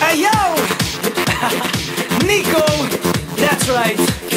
Hey yo! Nico! That's right.